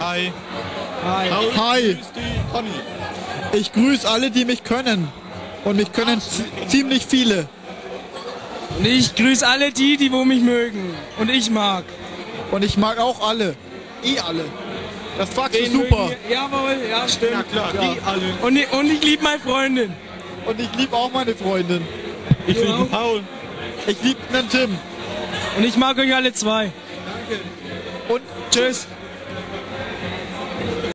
Hi. Hi. Hi. Conny. Ich grüße alle, die mich können. Und mich können ziemlich viele. Und ich grüße alle die, die wo mich mögen. Und ich mag. Und ich mag auch alle. Eh alle. Das Fax ist super. wir- Jawohl, ja stimmt. Ja klar, die alle. Und, ich- und ich liebe meine Freundin. Und ich liebe auch meine Freundin. Ich liebe? Paul. Ich liebe den Tim. Und ich mag euch alle zwei. Danke. Und Tschüss.